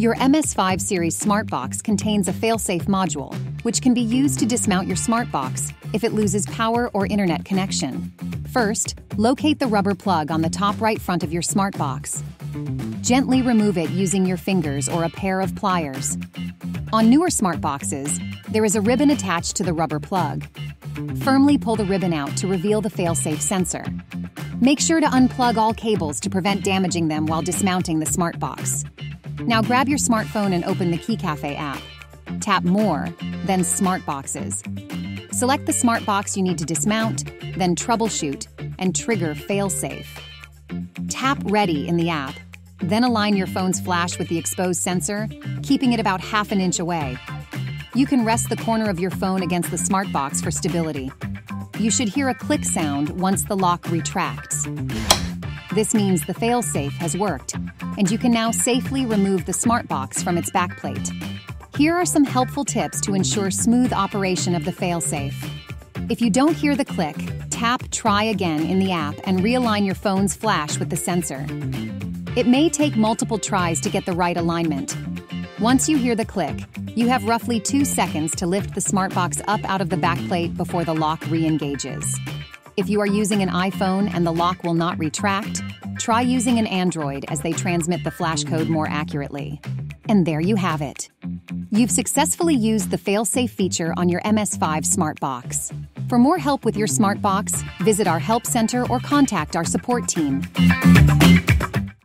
Your MS5 series SmartBox contains a failsafe module, which can be used to dismount your SmartBox if it loses power or internet connection. First, locate the rubber plug on the top right front of your SmartBox. Gently remove it using your fingers or a pair of pliers. On newer SmartBoxes, there is a ribbon attached to the rubber plug. Firmly pull the ribbon out to reveal the failsafe sensor. Make sure to unplug all cables to prevent damaging them while dismounting the SmartBox. Now grab your smartphone and open the KeyCafe app. Tap More, then Smart Boxes. Select the smart box you need to dismount, then Troubleshoot, and trigger Failsafe. Tap Ready in the app, then align your phone's flash with the exposed sensor, keeping it about half an inch away. You can rest the corner of your phone against the smart box for stability. You should hear a click sound once the lock retracts. This means the failsafe has worked, and you can now safely remove the smart box from its backplate. Here are some helpful tips to ensure smooth operation of the failsafe. If you don't hear the click, tap Try Again in the app and realign your phone's flash with the sensor. It may take multiple tries to get the right alignment. Once you hear the click, you have roughly two seconds to lift the smart box up out of the backplate before the lock re-engages. If you are using an iPhone and the lock will not retract, try using an Android as they transmit the flash code more accurately. And there you have it. You've successfully used the failsafe feature on your MS5 Smart Box. For more help with your Smart Box, visit our Help Center or contact our support team.